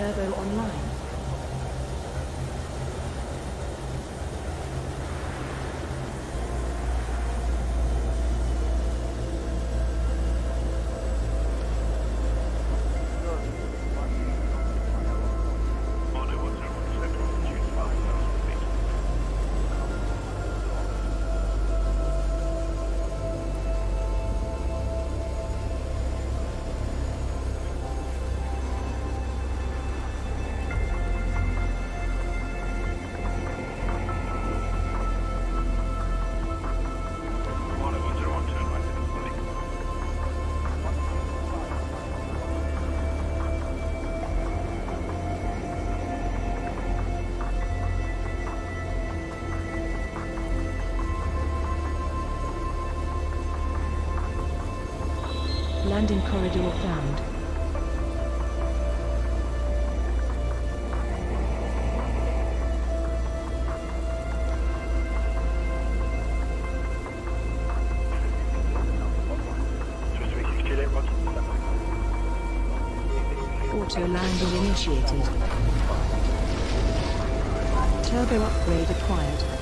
Turbo online. Landing corridor found. Auto landing initiated. Turbo upgrade acquired.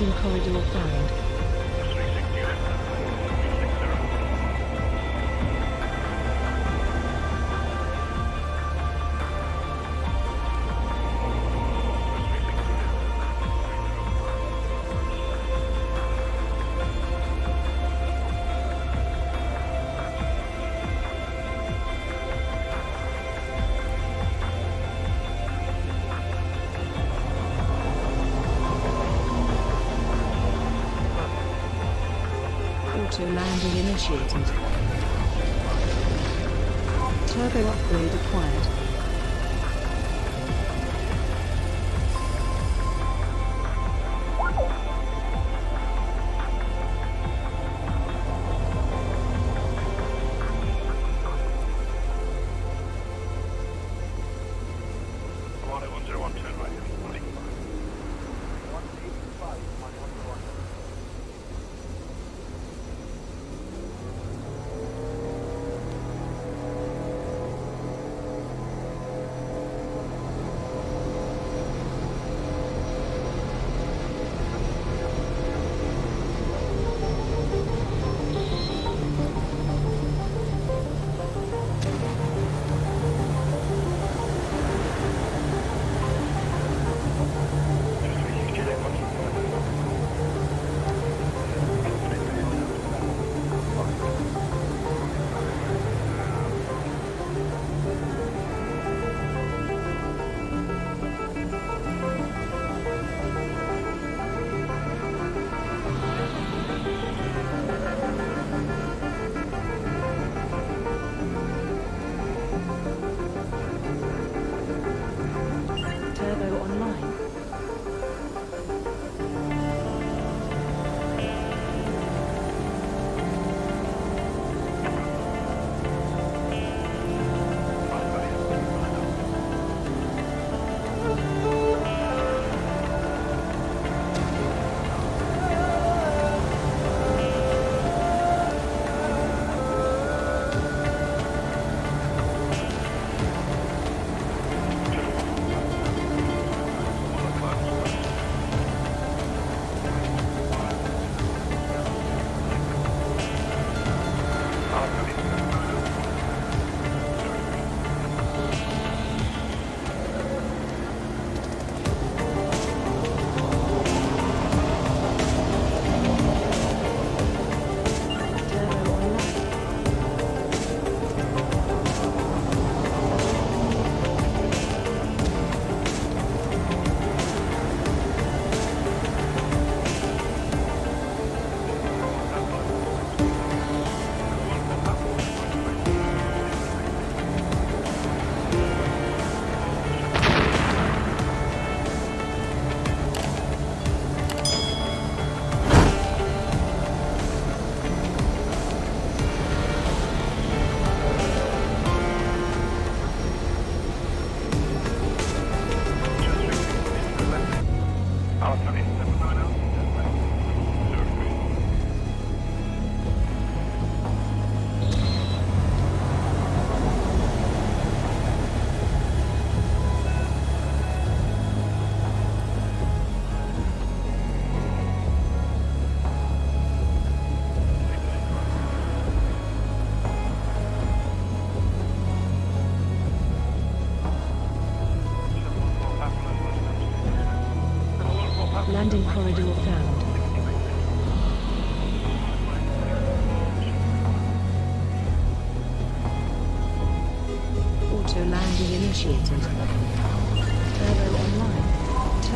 Landing corridor found. Auto landing initiated. Turbo upgrade acquired.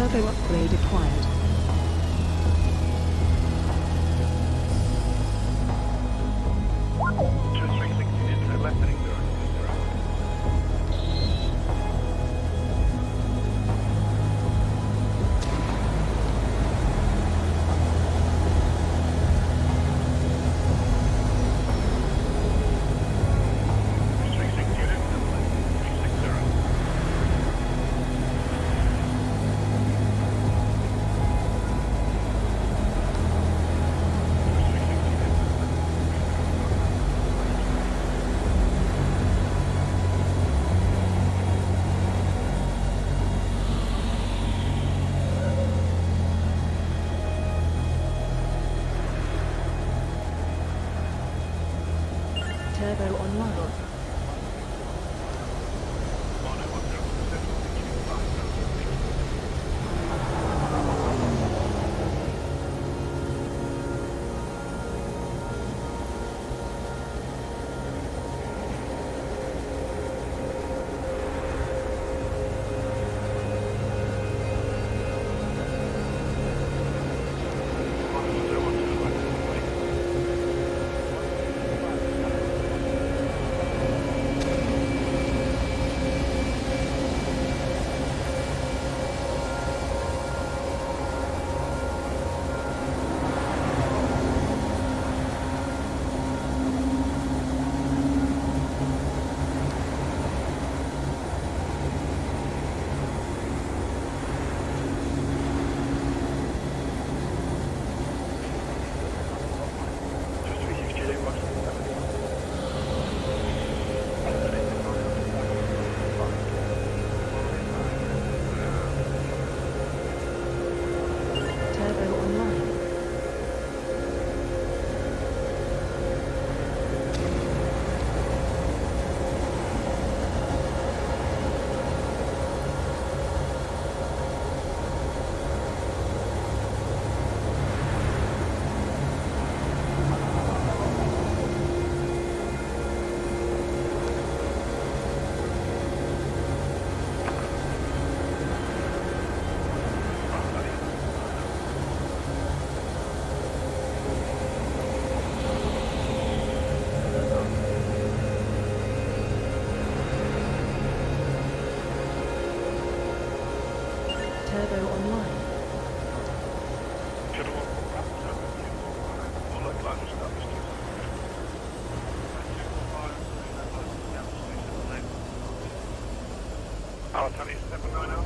Turbo upgrade acquired. Alitalia 790.